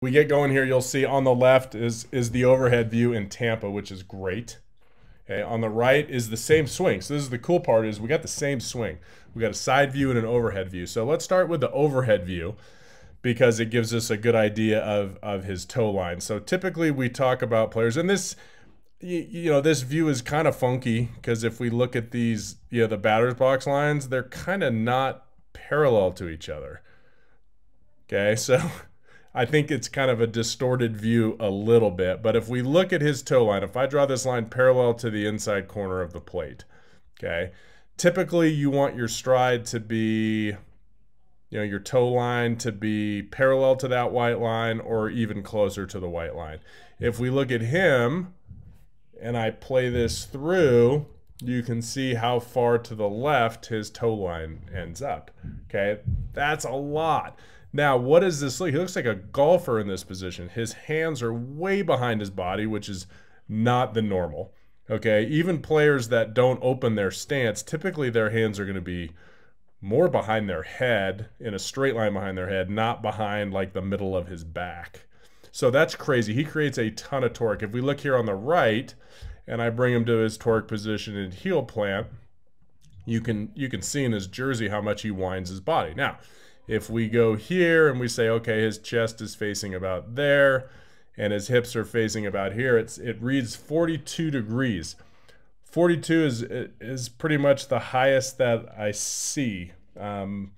we get going here, you'll see on the left is is the overhead view in Tampa, which is great. Okay, on the right is the same swing. So this is the cool part is we got the same swing. We got a side view and an overhead view. So let's start with the overhead view because it gives us a good idea of, of his toe line. So typically we talk about players, and this, you, you know, this view is kind of funky because if we look at these, you know, the batter's box lines, they're kind of not parallel to each other. Okay, so I think it's kind of a distorted view a little bit. But if we look at his toe line, if I draw this line parallel to the inside corner of the plate, okay, typically you want your stride to be, you know, your toe line to be parallel to that white line or even closer to the white line. If we look at him and I play this through, you can see how far to the left his toe line ends up. Okay, that's a lot. Now, what does this look? He looks like a golfer in this position. His hands are way behind his body, which is not the normal. Okay, even players that don't open their stance, typically their hands are going to be more behind their head in a straight line behind their head, not behind like the middle of his back. So that's crazy. He creates a ton of torque. If we look here on the right and I bring him to his torque position in heel plant, you can you can see in his jersey how much he winds his body. Now, if we go here and we say, okay, his chest is facing about there and his hips are facing about here, it's it reads 42 degrees. 42 is is pretty much the highest that I see. Um,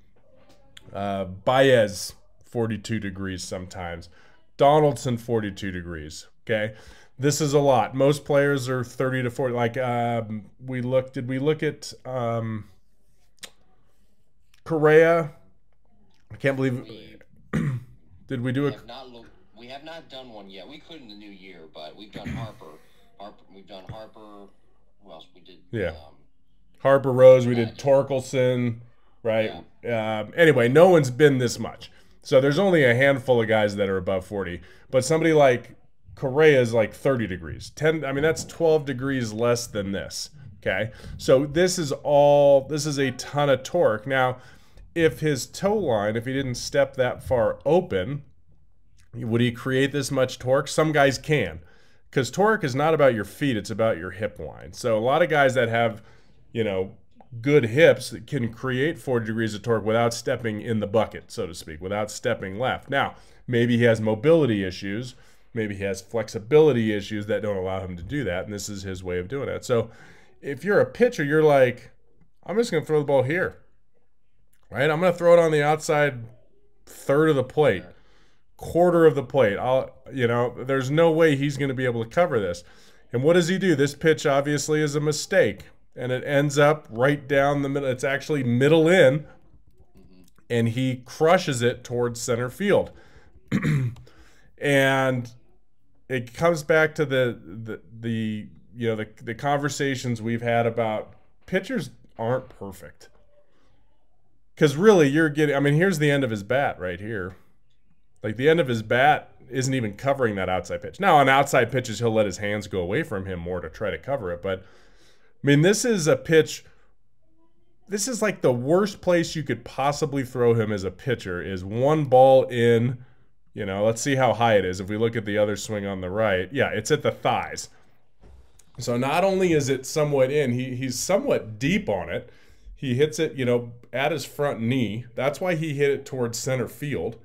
uh, Baez 42 degrees sometimes. Donaldson 42 degrees. Okay, this is a lot. Most players are 30 to 40. Like um, we looked, did we look at um, Correa? I can't believe. We, did we do we a? have not looked. We have not done one yet. We could in the new year, but we've done Harper. Harper. We've done Harper. Who else? We did. Yeah. Um, Harper Rose. We did Torkelson. Right. Um, anyway, no one's been this much. So there's only a handful of guys that are above 40. But somebody like Correa is like 30 degrees. 10. I mean, that's 12 degrees less than this. Okay. So this is all. This is a ton of torque. Now, if his toe line, if he didn't step that far open, would he create this much torque? Some guys can. Because torque is not about your feet, it's about your hip line. So a lot of guys that have, you know, good hips that can create 40 degrees of torque without stepping in the bucket, so to speak, without stepping left. Now, maybe he has mobility issues, maybe he has flexibility issues that don't allow him to do that, and this is his way of doing that. So if you're a pitcher, you're like, I'm just going to throw the ball here, right? I'm going to throw it on the outside third of the plate, quarter of the plate. I'll, you know, there's no way he's going to be able to cover this. And what does he do? This pitch obviously is a mistake, and it ends up right down the middle. It's actually middle in, mm-hmm. and he crushes it towards center field. and it comes back to the the, the you know the, the conversations we've had about pitchers aren't perfect. Because really, you're getting. I mean, here's the end of his bat right here. Like the end of his bat isn't even covering that outside pitch. Now, on outside pitches, he'll let his hands go away from him more to try to cover it. But I mean, this is a pitch. This is like the worst place you could possibly throw him as a pitcher is one ball in. You know, let's see how high it is. If we look at the other swing on the right, yeah, it's at the thighs. So not only is it somewhat in, he he's somewhat deep on it. He hits it, you know, at his front knee. That's why he hit it towards center field,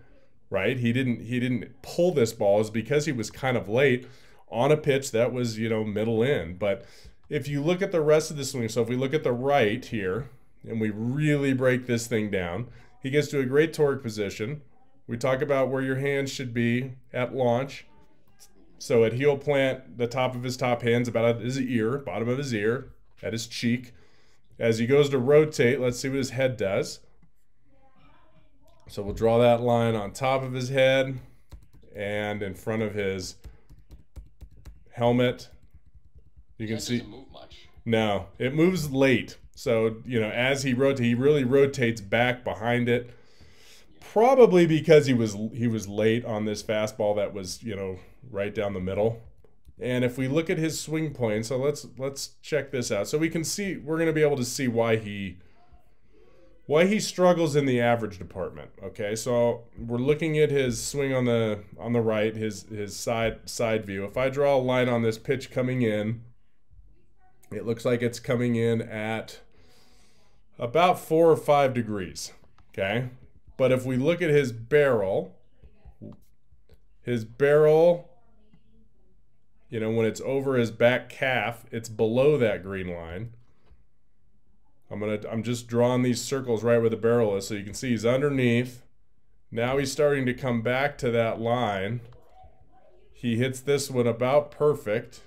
right? He didn't he didn't pull this ball is because he was kind of late on a pitch that was, you know, middle in. But if you look at the rest of the swing, so if we look at the right here and we really break this thing down, he gets to a great torque position. We talk about where your hands should be at launch. So at heel plant, the top of his top hand's about his ear, bottom of his ear, at his cheek. As he goes to rotate, let's see what his head does. So we'll draw that line on top of his head and in front of his helmet. You can see doesn't move much. no, it moves late. So, you know, as he rotates, he really rotates back behind it. Probably because he was he was late on this fastball that was, you know, right down the middle. And if we look at his swing plane, so let's let's check this out. So we can see we're going to be able to see why he why he struggles in the average department. Okay, so we're looking at his swing on the on the right, his his side side view. If I draw a line on this pitch coming in, it looks like it's coming in at about four or five degrees. Okay, but if we look at his barrel, his barrel, you know, when it's over his back calf, it's below that green line. I'm gonna I'm just drawing these circles right where the barrel is so you can see he's underneath. Now he's starting to come back to that line. He hits this one about perfect.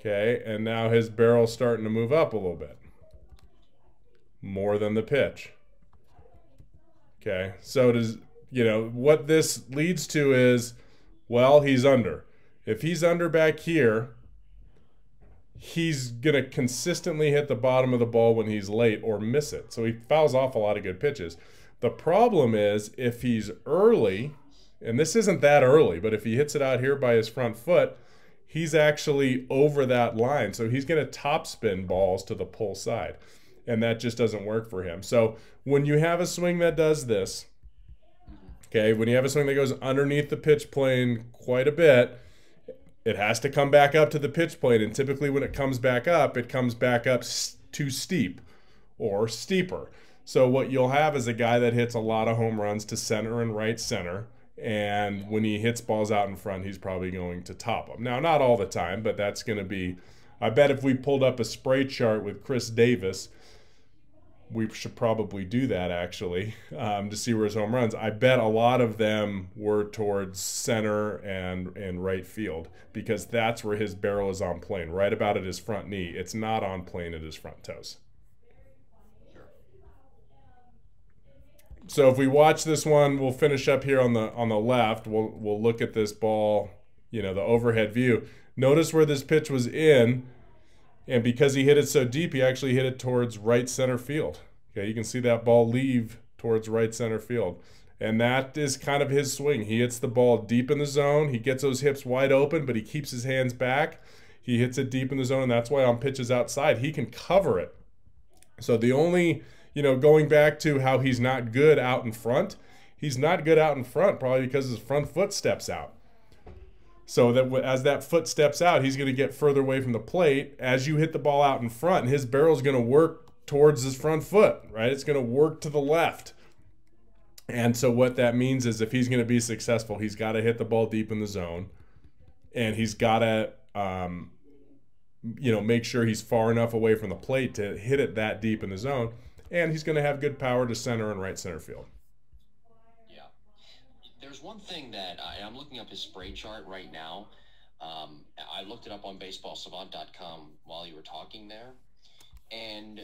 Okay, and now his barrel's starting to move up a little bit. More than the pitch. Okay, so does, you know, what this leads to is, well, he's under. If he's under back here, he's going to consistently hit the bottom of the ball when he's late or miss it. So he fouls off a lot of good pitches. The problem is if he's early, and this isn't that early, but if he hits it out here by his front foot, he's actually over that line. So he's going to topspin balls to the pull side. And that just doesn't work for him. So when you have a swing that does this, okay, when you have a swing that goes underneath the pitch plane quite a bit, it has to come back up to the pitch plane. And typically, when it comes back up, it comes back up too steep or steeper. So, what you'll have is a guy that hits a lot of home runs to center and right center. And when he hits balls out in front, he's probably going to top them. Now, not all the time, but that's going to be. I bet if we pulled up a spray chart with Khris Davis, we should probably do that actually um, to see where his home runs. I bet a lot of them were towards center and and right field because that's where his barrel is on plane, right about at his front knee. It's not on plane at his front toes. So if we watch this one, we'll finish up here on the on the left. We'll we'll look at this ball, you know, the overhead view. Notice where this pitch was in and because he hit it so deep, he actually hit it towards right center field. Okay, you can see that ball leave towards right center field. And that is kind of his swing. He hits the ball deep in the zone. He gets those hips wide open, but he keeps his hands back. He hits it deep in the zone, and that's why on pitches outside, he can cover it. So the only, you know, going back to how he's not good out in front, he's not good out in front probably because his front foot steps out. So that as that foot steps out, he's going to get further away from the plate. As you hit the ball out in front, his barrel is going to work towards his front foot, right? It's going to work to the left. And so what that means is if he's going to be successful, he's got to hit the ball deep in the zone, and he's got to, um, you know, make sure he's far enough away from the plate to hit it that deep in the zone, and he's going to have good power to center and right center field there's one thing that I, am looking up his spray chart right now. Um, I looked it up on baseballsavant.com while you were talking there, and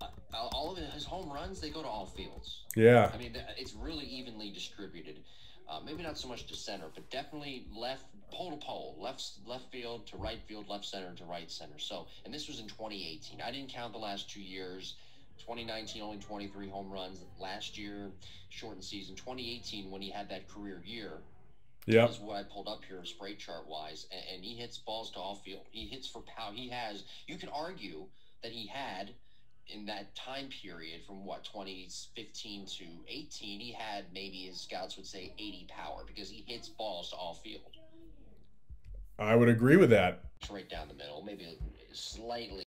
uh, all of his home runs they go to all fields. Yeah, I mean it's really evenly distributed. Uh, maybe not so much to center, but definitely left pole to pole, left left field to right field, left center to right center. So, and this was in 2018. I didn't count the last two years. 2019 only 23 home runs. Last year, shortened season. 2018 when he had that career year. Yeah, is what I pulled up here, spray chart wise, and, and he hits balls to all field. He hits for power. He has. You can argue that he had in that time period from what 2015 to 18, he had maybe his scouts would say 80 power because he hits balls to all field. I would agree with that. Right down the middle, maybe slightly